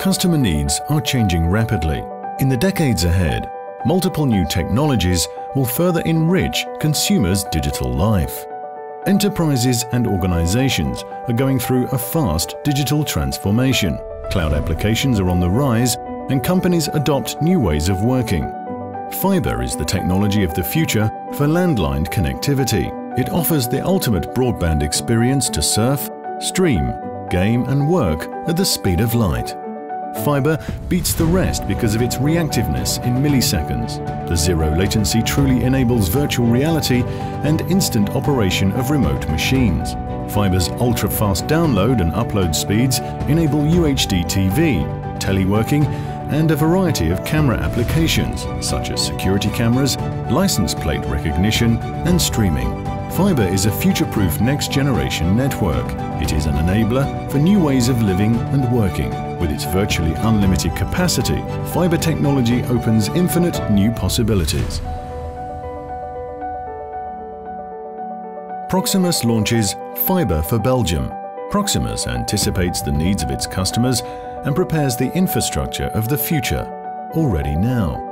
Customer needs are changing rapidly. In the decades ahead, multiple new technologies will further enrich consumers' digital life. Enterprises and organizations are going through a fast digital transformation. Cloud applications are on the rise and companies adopt new ways of working. Fiber is the technology of the future for landline connectivity. It offers the ultimate broadband experience to surf, stream, game and work at the speed of light. Fiber beats the rest because of its reactiveness in milliseconds. The zero latency truly enables virtual reality and instant operation of remote machines. Fiber's ultra-fast download and upload speeds enable UHD TV, teleworking and a variety of camera applications such as security cameras, license plate recognition and streaming. Fiber is a future-proof next-generation network. It is an enabler for new ways of living and working. With its virtually unlimited capacity, fiber technology opens infinite new possibilities. Proximus launches Fiber for Belgium. Proximus anticipates the needs of its customers and prepares the infrastructure of the future already now.